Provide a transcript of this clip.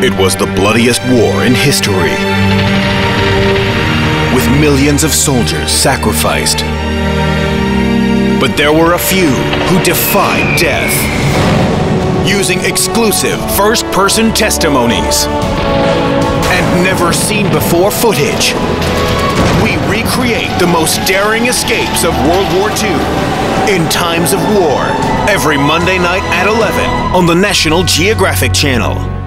It was the bloodiest war in history, with millions of soldiers sacrificed. But there were a few who defied death, using exclusive first person testimonies and never seen before footage. We recreate the most daring escapes of World War II in times of war every Monday night at 11 on the National Geographic Channel.